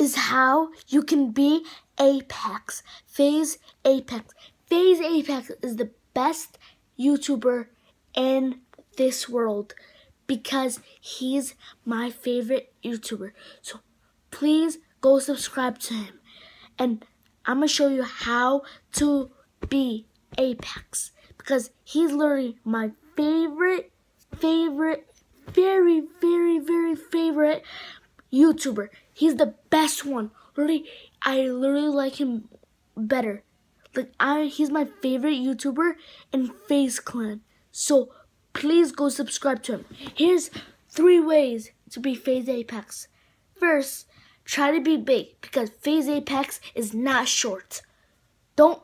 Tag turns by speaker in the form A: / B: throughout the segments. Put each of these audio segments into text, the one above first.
A: is how you can be Apex. FaZe Apex. FaZe Apex is the best YouTuber in this world because he's my favorite YouTuber. So please go subscribe to him. And I'm going to show you how to be Apex because he's literally my favorite, favorite, very, very, very favorite YouTuber. He's the best one. Literally, I literally like him better. Like I, he's my favorite YouTuber in FaZe Clan. So please go subscribe to him. Here's three ways to be FaZe Apex. First, try to be big because FaZe Apex is not short. Don't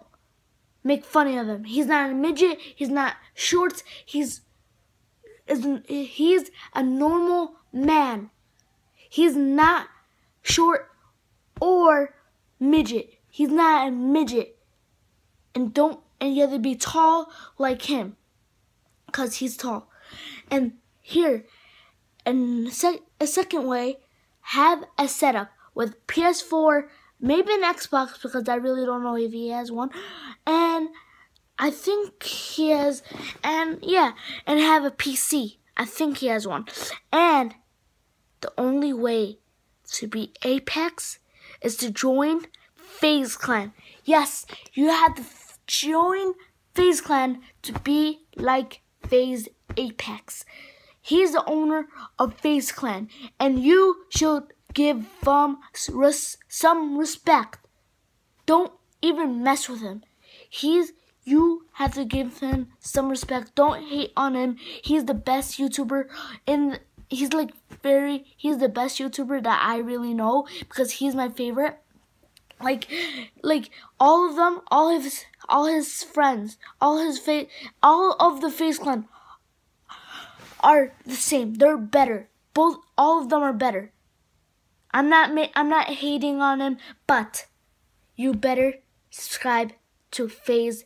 A: make fun of him. He's not a midget. He's not short. He's is he's a normal man. He's not short or midget. He's not a midget. And don't and you have to be tall like him. Cause he's tall. And here, and sec a second way, have a setup with PS4, maybe an Xbox because I really don't know if he has one, and I think he has, and yeah, and have a PC. I think he has one. And the only way to be Apex is to join FaZe Clan. Yes, you have to join FaZe Clan to be like FaZe Apex. He's the owner of FaZe Clan, and you should give him some respect. Don't even mess with him. He's you have to give him some respect. Don't hate on him. He's the best YouTuber in he's like very he's the best YouTuber that I really know because he's my favorite. Like like all of them, all his all his friends, all his face all of the FaZe Clan are the same. They're better. Both all of them are better. I'm not I'm not hating on him, but you better subscribe to FaZe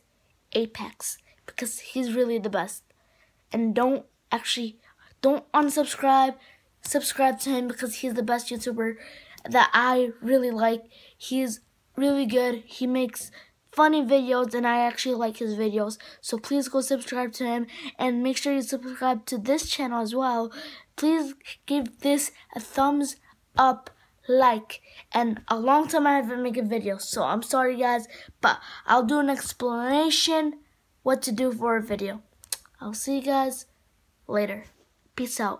A: Apex because he's really the best. And don't actually don't unsubscribe. Subscribe to him because he's the best YouTuber that I really like. He's really good. He makes funny videos and I actually like his videos. So please go subscribe to him and make sure you subscribe to this channel as well. Please give this a thumbs up like and a long time I haven't made a video so I'm sorry guys but I'll do an explanation what to do for a video I'll see you guys later out